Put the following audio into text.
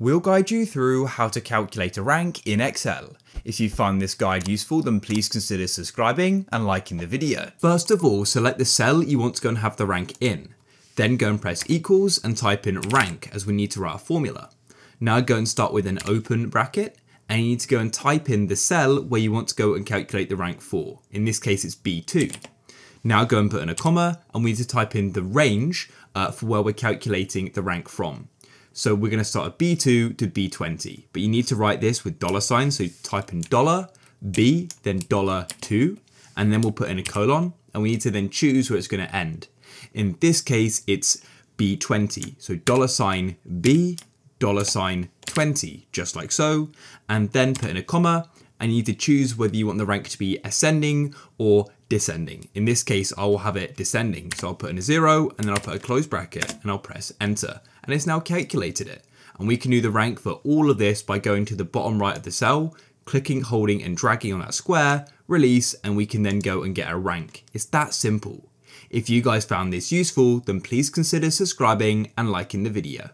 We'll guide you through how to calculate a rank in Excel. If you find this guide useful then please consider subscribing and liking the video. First of all select the cell you want to go and have the rank in. Then go and press equals and type in rank as we need to write a formula. Now go and start with an open bracket and you need to go and type in the cell where you want to go and calculate the rank for. In this case it's B2. Now go and put in a comma and we need to type in the range uh, for where we're calculating the rank from. So we're going to start at B2 to B20, but you need to write this with dollar signs. So type in dollar, B, then dollar two, and then we'll put in a colon and we need to then choose where it's going to end. In this case, it's B20. So dollar sign B, dollar sign 20, just like so, and then put in a comma and you need to choose whether you want the rank to be ascending or descending. In this case, I will have it descending. So I'll put in a zero and then I'll put a close bracket and I'll press enter. And it's now calculated it. And we can do the rank for all of this by going to the bottom right of the cell, clicking, holding and dragging on that square, release, and we can then go and get a rank. It's that simple. If you guys found this useful, then please consider subscribing and liking the video.